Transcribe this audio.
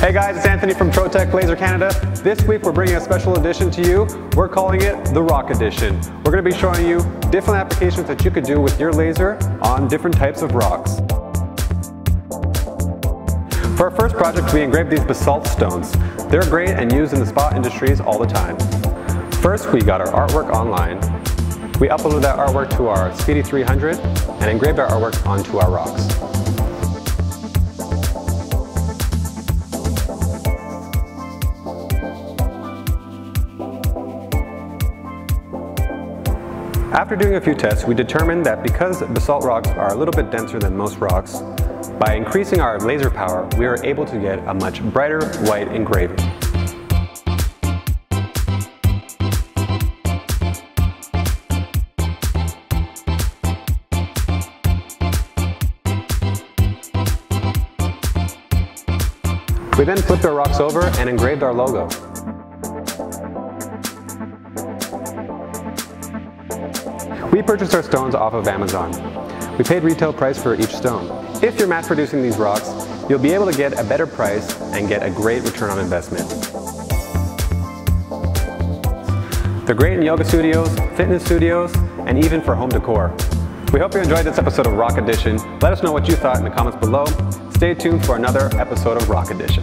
Hey guys, it's Anthony from Trotec Laser Canada. This week we're bringing a special edition to you. We're calling it the Rock Edition. We're going to be showing you different applications that you could do with your laser on different types of rocks. For our first project, we engraved these basalt stones. They're great and used in the spa industries all the time. First, we got our artwork online. We uploaded that artwork to our Speedy 300 and engraved our artwork onto our rocks. After doing a few tests, we determined that because basalt rocks are a little bit denser than most rocks, by increasing our laser power, we are able to get a much brighter white engraving. We then flipped our rocks over and engraved our logo. We purchased our stones off of Amazon. We paid retail price for each stone. If you're mass producing these rocks, you'll be able to get a better price and get a great return on investment. They're great in yoga studios, fitness studios, and even for home decor. We hope you enjoyed this episode of Rock Edition. Let us know what you thought in the comments below. Stay tuned for another episode of Rock Edition.